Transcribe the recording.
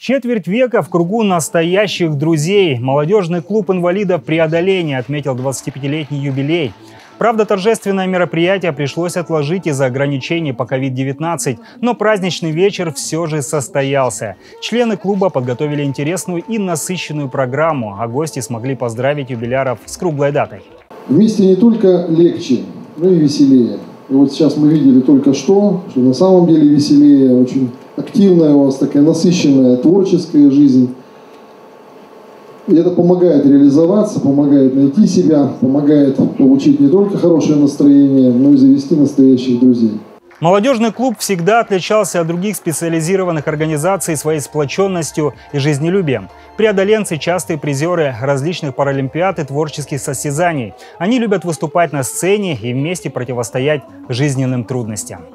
Четверть века в кругу настоящих друзей. Молодежный клуб инвалидов преодоления отметил 25-летний юбилей. Правда, торжественное мероприятие пришлось отложить из-за ограничений по COVID-19, но праздничный вечер все же состоялся. Члены клуба подготовили интересную и насыщенную программу, а гости смогли поздравить юбиляров с круглой датой. Вместе не только легче, но и веселее. И вот сейчас мы видели только что, что на самом деле веселее, очень активная у вас такая насыщенная творческая жизнь. И это помогает реализоваться, помогает найти себя, помогает получить не только хорошее настроение, но и завести настоящих друзей. Молодежный клуб всегда отличался от других специализированных организаций своей сплоченностью и жизнелюбием. Преодоленцы – частые призеры различных паралимпиад и творческих состязаний. Они любят выступать на сцене и вместе противостоять жизненным трудностям.